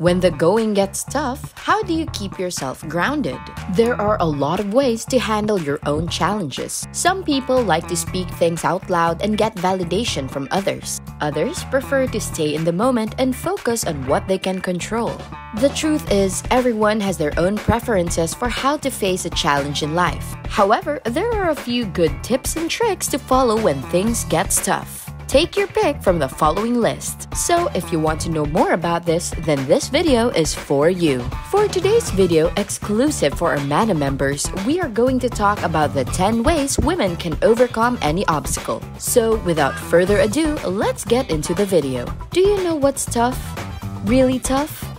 When the going gets tough, how do you keep yourself grounded? There are a lot of ways to handle your own challenges. Some people like to speak things out loud and get validation from others. Others prefer to stay in the moment and focus on what they can control. The truth is, everyone has their own preferences for how to face a challenge in life. However, there are a few good tips and tricks to follow when things get tough. Take your pick from the following list. So if you want to know more about this, then this video is for you. For today's video, exclusive for our Manna members, we are going to talk about the 10 ways women can overcome any obstacle. So without further ado, let's get into the video. Do you know what's tough? Really tough?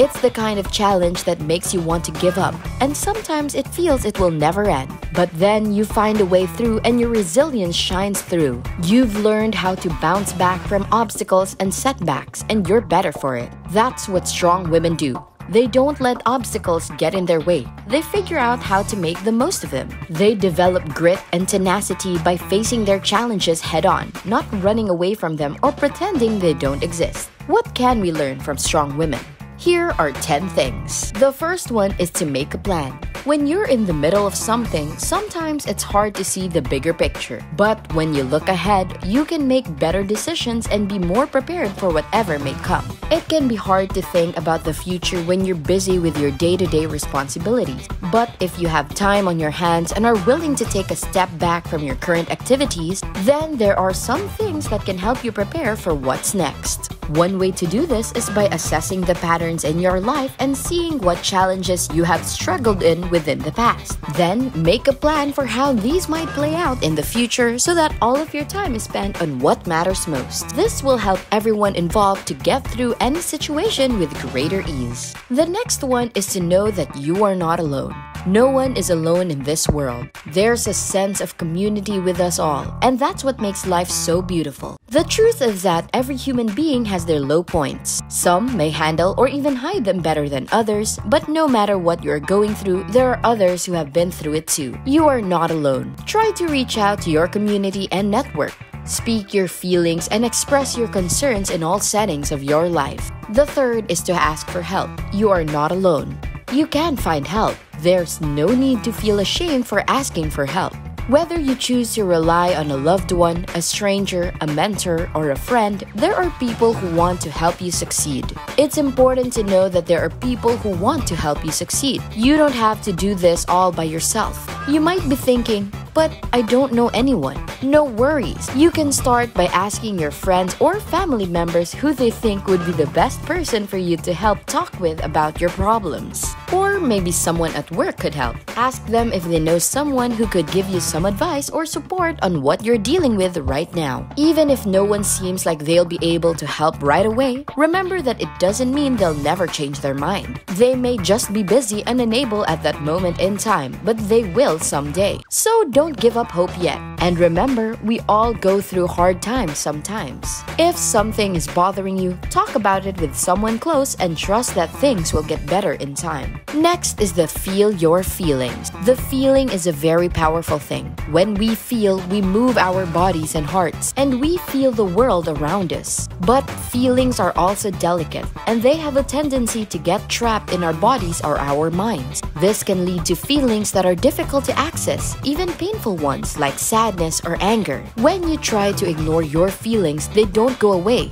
It's the kind of challenge that makes you want to give up, and sometimes it feels it will never end. But then you find a way through and your resilience shines through. You've learned how to bounce back from obstacles and setbacks, and you're better for it. That's what strong women do. They don't let obstacles get in their way. They figure out how to make the most of them. They develop grit and tenacity by facing their challenges head on, not running away from them or pretending they don't exist. What can we learn from strong women? Here are 10 things. The first one is to make a plan. When you're in the middle of something, sometimes it's hard to see the bigger picture. But when you look ahead, you can make better decisions and be more prepared for whatever may come. It can be hard to think about the future when you're busy with your day to day responsibilities. But if you have time on your hands and are willing to take a step back from your current activities, then there are some things that can help you prepare for what's next. One way to do this is by assessing the patterns in your life and seeing what challenges you have struggled in within the past. Then, make a plan for how these might play out in the future so that all of your time is spent on what matters most. This will help everyone involved to get through any situation with greater ease. The next one is to know that you are not alone. No one is alone in this world. There's a sense of community with us all, and that's what makes life so beautiful. The truth is that every human being has their low points. Some may handle or even hide them better than others, but no matter what you're going through, there are others who have been through it too. You are not alone. Try to reach out to your community and network. Speak your feelings and express your concerns in all settings of your life. The third is to ask for help. You are not alone. You can find help. There's no need to feel ashamed for asking for help. Whether you choose to rely on a loved one, a stranger, a mentor, or a friend, there are people who want to help you succeed. It's important to know that there are people who want to help you succeed. You don't have to do this all by yourself. You might be thinking, but I don't know anyone. No worries. You can start by asking your friends or family members who they think would be the best person for you to help talk with about your problems. Or maybe someone at work could help. Ask them if they know someone who could give you some advice or support on what you're dealing with right now. Even if no one seems like they'll be able to help right away, remember that it doesn't mean they'll never change their mind. They may just be busy and unable at that moment in time, but they will someday. So don't don't give up hope yet. And remember, we all go through hard times sometimes. If something is bothering you, talk about it with someone close and trust that things will get better in time. Next is the feel your feelings. The feeling is a very powerful thing. When we feel, we move our bodies and hearts, and we feel the world around us. But feelings are also delicate, and they have a tendency to get trapped in our bodies or our minds. This can lead to feelings that are difficult to access, even painful painful ones like sadness or anger. When you try to ignore your feelings, they don't go away.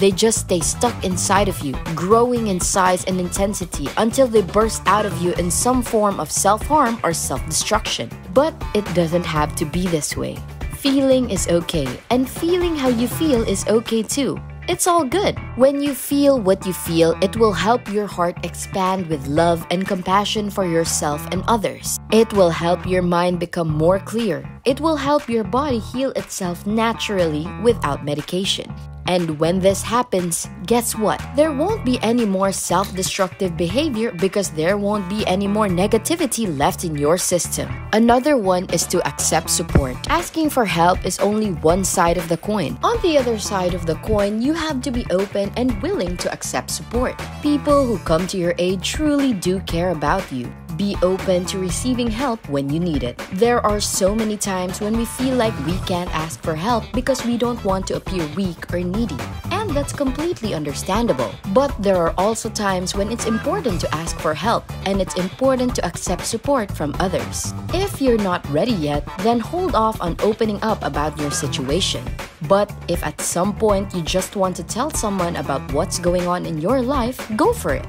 They just stay stuck inside of you, growing in size and intensity until they burst out of you in some form of self harm or self destruction. But it doesn't have to be this way. Feeling is okay, and feeling how you feel is okay too. It's all good. When you feel what you feel, it will help your heart expand with love and compassion for yourself and others. It will help your mind become more clear. It will help your body heal itself naturally without medication. And when this happens, guess what? There won't be any more self destructive behavior because there won't be any more negativity left in your system. Another one is to accept support. Asking for help is only one side of the coin. On the other side of the coin, you have to be open and willing to accept support. People who come to your aid truly do care about you. Be open to receiving help when you need it. There are so many times when we feel like we can't ask for help because we don't want to appear weak or needy. And that's completely understandable. But there are also times when it's important to ask for help and it's important to accept support from others. If you're not ready yet, then hold off on opening up about your situation. But if at some point you just want to tell someone about what's going on in your life, go for it.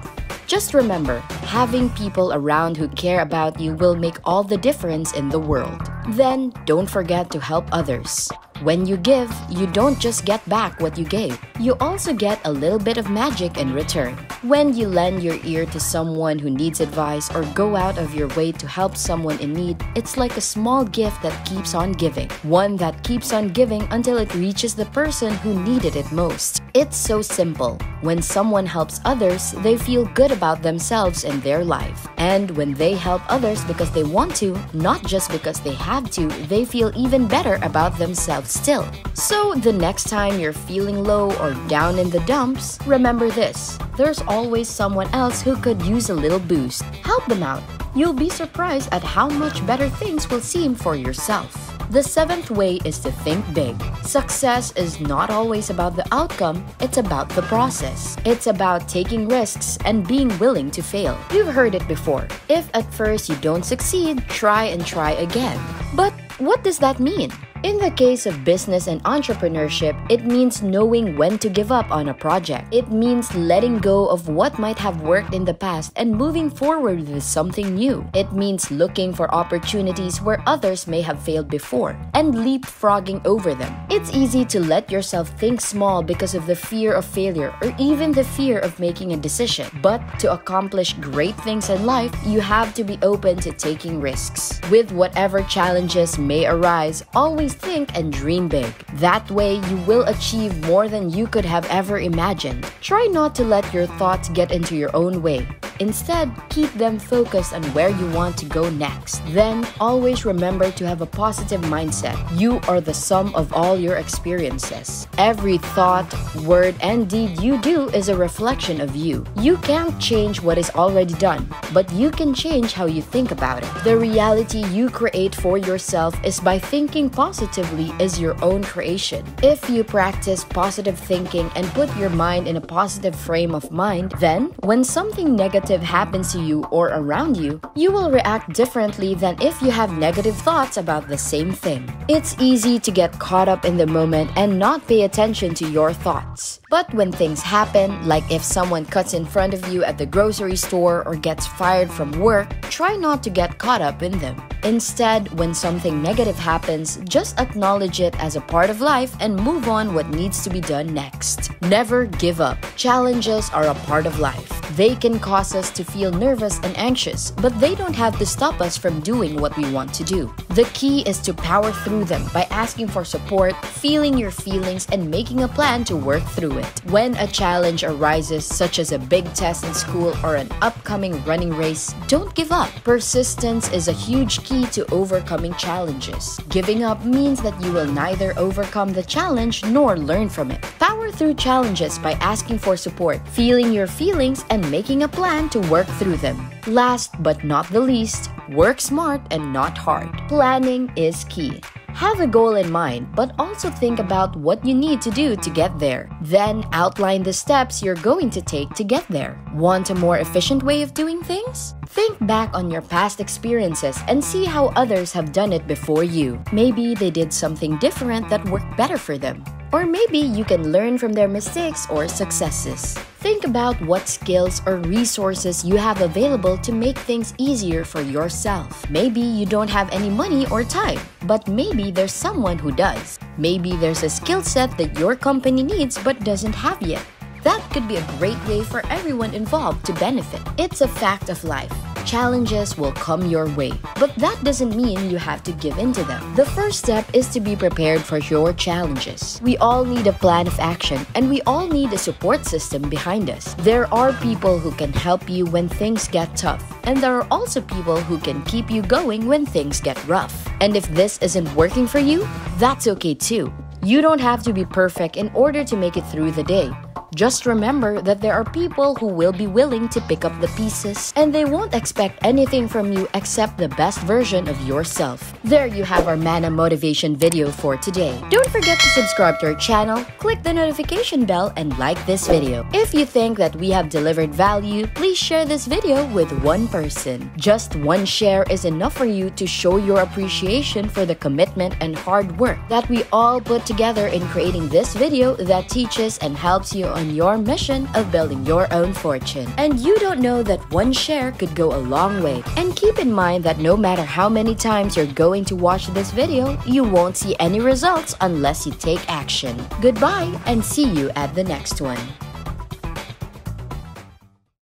Just remember, having people around who care about you will make all the difference in the world. Then, don't forget to help others. When you give, you don't just get back what you gave, you also get a little bit of magic in return. When you lend your ear to someone who needs advice or go out of your way to help someone in need, it's like a small gift that keeps on giving, one that keeps on giving until it reaches the person who needed it most. It's so simple. When someone helps others, they feel good about themselves and their life. And when they help others because they want to, not just because they have to, they feel even better about themselves still. So the next time you're feeling low or down in the dumps, remember this there's always someone else who could use a little boost. Help them out. You'll be surprised at how much better things will seem for yourself. The seventh way is to think big. Success is not always about the outcome, it's about the process. It's about taking risks and being willing to fail. You've heard it before. If at first you don't succeed, try and try again. But what does that mean? In the case of business and entrepreneurship, it means knowing when to give up on a project. It means letting go of what might have worked in the past and moving forward with something new. It means looking for opportunities where others may have failed before and leapfrogging over them. It's easy to let yourself think small because of the fear of failure or even the fear of making a decision. But to accomplish great things in life, you have to be open to taking risks. With whatever challenges may arise, always always think and dream big. That way, you will achieve more than you could have ever imagined. Try not to let your thoughts get into your own way. Instead, keep them focused on where you want to go next. Then, always remember to have a positive mindset. You are the sum of all your experiences. Every thought, word, and deed you do is a reflection of you. You can't change what is already done, but you can change how you think about it. The reality you create for yourself is by thinking positively is your own creation. If you practice positive thinking and put your mind in a positive frame of mind, then when something negative negative happens to you or around you, you will react differently than if you have negative thoughts about the same thing. It's easy to get caught up in the moment and not pay attention to your thoughts. But when things happen, like if someone cuts in front of you at the grocery store or gets fired from work, try not to get caught up in them. Instead, when something negative happens, just acknowledge it as a part of life and move on what needs to be done next. Never give up. Challenges are a part of life. They can cause us to feel nervous and anxious, but they don't have to stop us from doing what we want to do. The key is to power through them by asking for support, feeling your feelings, and making a plan to work through it. When a challenge arises, such as a big test in school or an upcoming running race, don't give up. Persistence is a huge key to overcoming challenges. Giving up means that you will neither overcome the challenge nor learn from it. Power through challenges by asking for support, feeling your feelings, and making a plan to work through them. Last but not the least, work smart and not hard. Planning is key. Have a goal in mind, but also think about what you need to do to get there. Then outline the steps you're going to take to get there. Want a more efficient way of doing things? Think back on your past experiences and see how others have done it before you. Maybe they did something different that worked better for them. Or maybe you can learn from their mistakes or successes. Think about what skills or resources you have available to make things easier for yourself. Maybe you don't have any money or time, but maybe there's someone who does. Maybe there's a skill set that your company needs but doesn't have yet. That could be a great way for everyone involved to benefit. It's a fact of life. Challenges will come your way, but that doesn't mean you have to give in to them. The first step is to be prepared for your challenges. We all need a plan of action, and we all need a support system behind us. There are people who can help you when things get tough, and there are also people who can keep you going when things get rough. And if this isn't working for you, that's okay too. You don't have to be perfect in order to make it through the day. Just remember that there are people who will be willing to pick up the pieces and they won't expect anything from you except the best version of yourself. There you have our Manna motivation video for today. Don't forget to subscribe to our channel, click the notification bell, and like this video. If you think that we have delivered value, please share this video with one person. Just one share is enough for you to show your appreciation for the commitment and hard work that we all put together in creating this video that teaches and helps you on your mission of building your own fortune. And you don't know that one share could go a long way. And keep in mind that no matter how many times you're going to watch this video, you won't see any results unless you take action. Goodbye and see you at the next one.